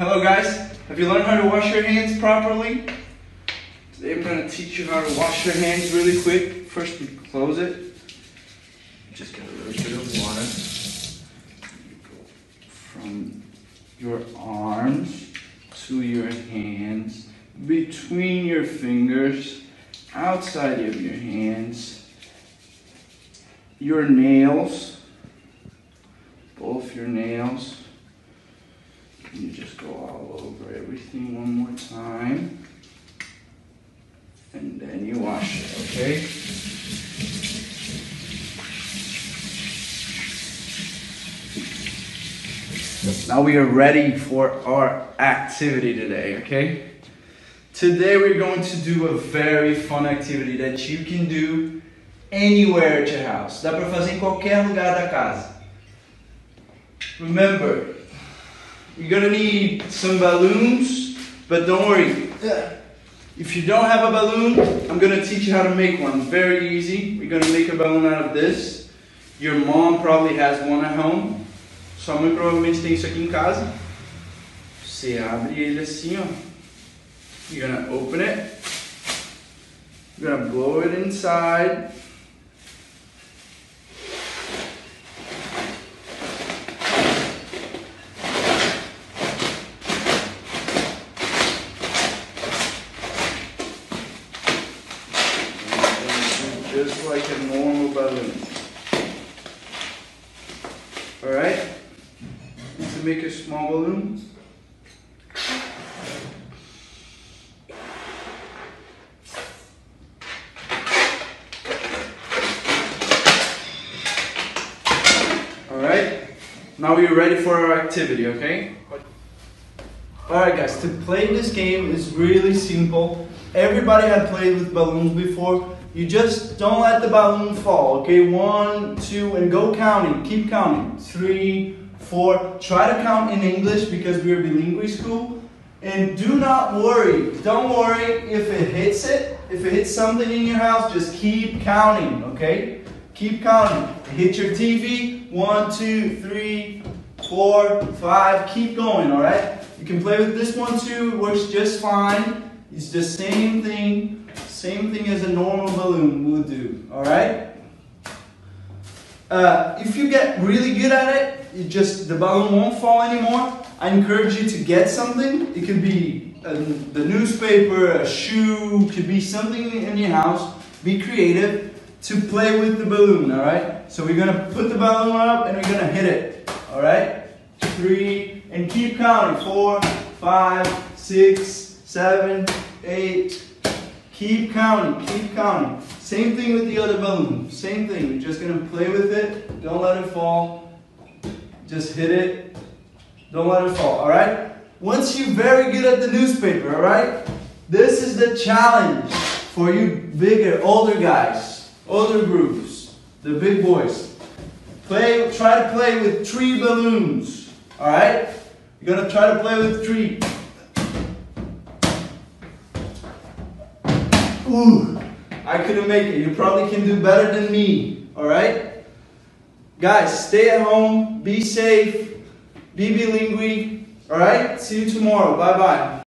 Hello guys, have you learned how to wash your hands properly? Today I'm going to teach you how to wash your hands really quick. First we close it. Just get a little bit of water from your arms to your hands, between your fingers, outside of your hands, your nails, both your nails. You just go all over everything one more time. And then you wash it, okay? Now we are ready for our activity today, okay? Today we're going to do a very fun activity that you can do anywhere at your house. Dá para fazer em qualquer lugar da casa. Remember, you're gonna need some balloons, but don't worry. If you don't have a balloon, I'm gonna teach you how to make one. Very easy. We're gonna make a balloon out of this. Your mom probably has one at home. Sua mãe provavelmente tem isso aqui em casa. Você abre ele assim, ó. You're gonna open it. You're gonna blow it inside. Just like a normal balloon. Alright? To make a small balloon. Alright? Now we're ready for our activity, okay? Alright guys, to play this game is really simple. Everybody had played with balloons before. You just don't let the balloon fall, okay? One, two, and go counting. Keep counting. Three, four. Try to count in English because we're bilingual school. And do not worry. Don't worry if it hits it. If it hits something in your house, just keep counting, okay? Keep counting. Hit your TV. One, two, three, four, five. Keep going, all right? You can play with this one too. It works just fine. It's the same thing, same thing as a normal balloon would do, all right? Uh, if you get really good at it, it just the balloon won't fall anymore. I encourage you to get something. It could be a, the newspaper, a shoe, could be something in your house. Be creative to play with the balloon, all right? So we're gonna put the balloon up and we're gonna hit it, all right? Three, and keep counting. Four, five, six, seven, eight. Keep counting, keep counting. Same thing with the other balloon. Same thing. You're just gonna play with it. Don't let it fall. Just hit it. Don't let it fall, alright? Once you're very good at the newspaper, alright? This is the challenge for you bigger, older guys, older groups, the big boys. Play, try to play with three balloons, alright? You're gonna try to play with three. Ooh, I couldn't make it. You probably can do better than me. All right? Guys, stay at home. Be safe. Be bilingual. All right? See you tomorrow. Bye-bye.